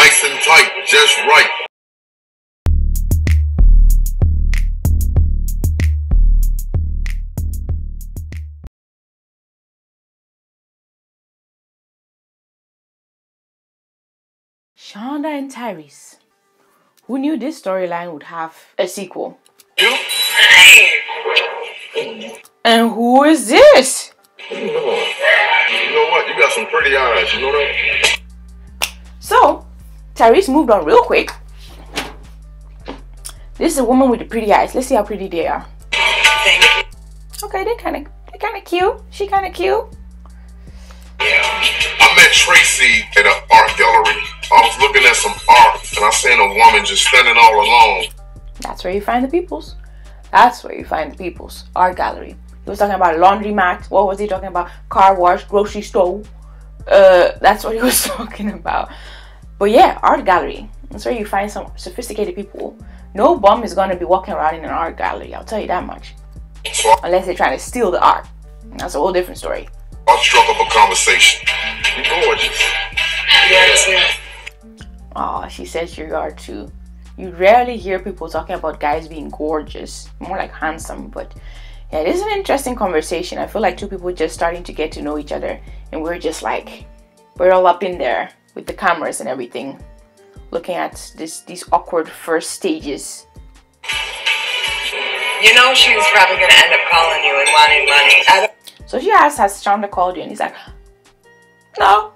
Nice and tight, just right. Chanda and Tyrice. Who knew this storyline would have a sequel? And who is this? You know what? You got some pretty eyes. You know that? So, Tyrice moved on real quick. This is a woman with the pretty eyes. Let's see how pretty they are. Okay, they kind of they kind of cute. She kind of cute. Yeah. I met Tracy at an art gallery. I was looking at some art and I seen a woman just standing all alone. That's where you find the peoples. That's where you find the peoples. Art gallery. He was talking about laundromat. What was he talking about? Car wash, grocery store. Uh, that's what he was talking about. But yeah, art gallery. That's where you find some sophisticated people. No bum is gonna be walking around in an art gallery. I'll tell you that much. Unless they're trying to steal the art. That's a whole different story. I struck up a conversation. You gorgeous. Yeah, too. Oh, she says you are too. You rarely hear people talking about guys being gorgeous, more like handsome. But yeah, this is an interesting conversation. I feel like two people just starting to get to know each other, and we're just like, we're all up in there with the cameras and everything, looking at this these awkward first stages. You know she's probably gonna end up calling you and wanting money. So she asks, "Has Chanda called you?" And he's like, "No."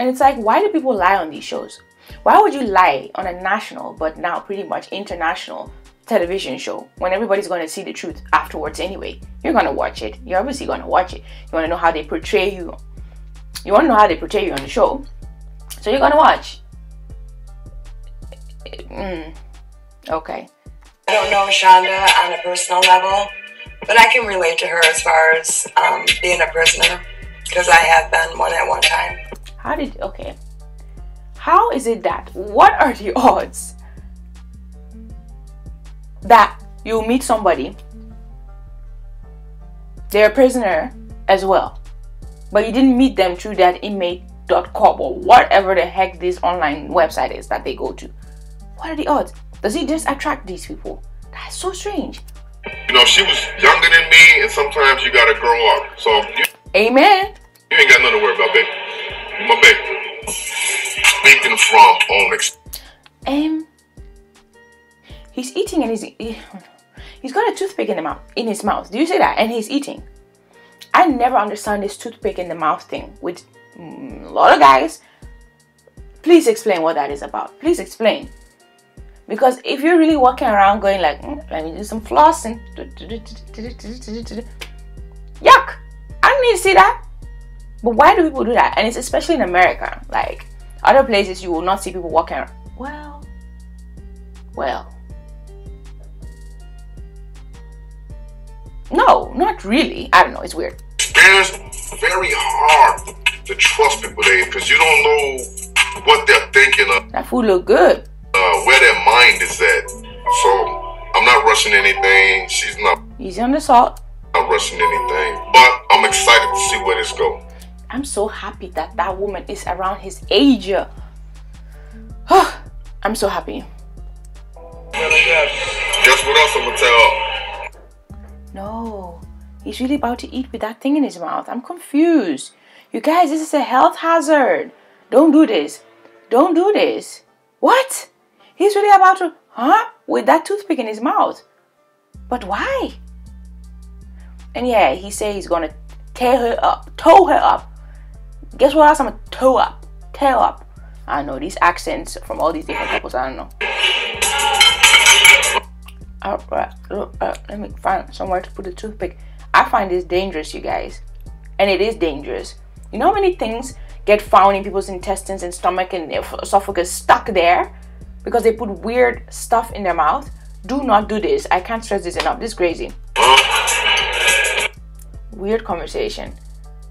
And it's like, why do people lie on these shows? Why would you lie on a national, but now pretty much international television show when everybody's going to see the truth afterwards anyway? You're going to watch it. You're obviously going to watch it. You want to know how they portray you. You want to know how they portray you on the show. So you're going to watch. Mm, okay. I don't know Chanda on a personal level, but I can relate to her as far as um, being a prisoner because I have been one at one time. How did okay? How is it that what are the odds that you meet somebody they're a prisoner as well, but you didn't meet them through that inmate.com or whatever the heck this online website is that they go to? What are the odds? Does he just attract these people? That's so strange. You know, she was younger than me, and sometimes you gotta grow up. So you, Amen. you ain't got nothing to worry about, baby. My baby. Speaking from experience. Um, he's eating and he's he, he's got a toothpick in the mouth in his mouth. Do you see that? And he's eating. I never understand this toothpick in the mouth thing with a lot of guys. Please explain what that is about. Please explain. Because if you're really walking around going like, "Mm, let me do some flossing, yuck! I don't need to see that. But why do people do that? And it's especially in America. Like other places, you will not see people walking around. Well, well. No, not really. I don't know. It's weird. It's very hard to trust people there because you don't know what they're thinking of, That food look good. uh, where their mind is at. So I'm not rushing anything. She's not, Easy on the salt. not rushing anything. But I'm excited to see where this goes. I'm so happy that that woman is around his age. I'm so happy. Guess what else I'm gonna tell? No, he's really about to eat with that thing in his mouth. I'm confused. You guys, this is a health hazard. Don't do this. Don't do this. What? He's really about to, huh? With that toothpick in his mouth. But why? And yeah, he said he's gonna tear her up, tow her up. Guess what else I'm gonna tow up? Tear up. I know these accents from all these different couples. I don't know. Uh, uh, let me find somewhere to put the toothpick. I find this dangerous, you guys, and it is dangerous. You know how many things get found in people's intestines and stomach and esophagus stuck there because they put weird stuff in their mouth? Do not do this. I can't stress this enough. This is crazy. Weird conversation.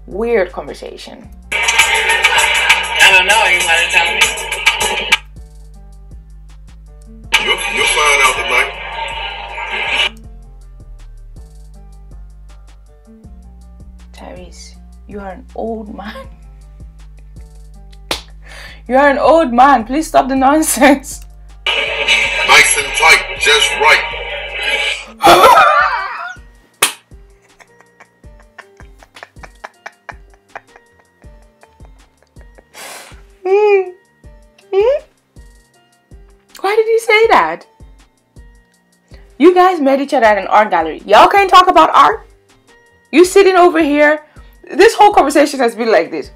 Weird conversation. I don't know. You me? You are an old man. You are an old man. Please stop the nonsense. Nice and tight, just right. Why did he say that? You guys met each other at an art gallery. Y'all can't talk about art? You sitting over here. This whole conversation has been like this.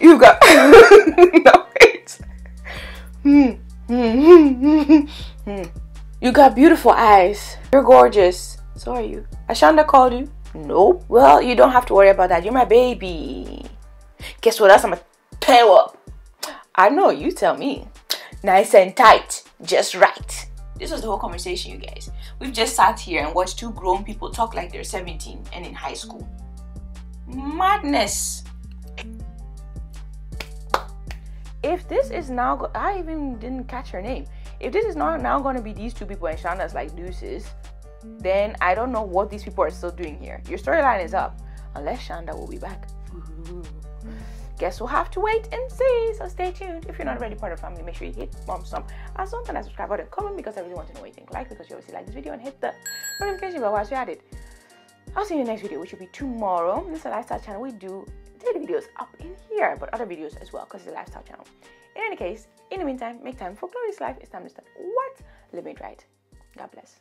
You've got no wait. Hmm. Hmm. Hmm. You got beautiful eyes. You're gorgeous. So are you. Ashanda called you? Nope. Well, you don't have to worry about that. You're my baby. Guess what else? I'm gonna tear up. I know, you tell me. Nice and tight, just right. This was the whole conversation, you guys. We've just sat here and watched two grown people talk like they're 17 and in high school. Madness. If this is now, go- I even didn't catch her name. If this is not now going to be these two people and Chanda's like deuces, then I don't know what these people are still doing here. Your storyline is up, unless Chanda will be back. Ooh. Guess we'll have to wait and see. So stay tuned. If you're not already part of the family, make sure you hit mom stomp as well and subscribe button, comment because I really want to know what you think. Like because you obviously like this video and hit the notification bell whilst you're at it. I'll see you in the next video, which will be tomorrow. This is a lifestyle channel. We do daily videos up in here, but other videos as well because it's a lifestyle channel. In any case, in the meantime, make time for glorious life. It's time to start what? Living it right. God bless.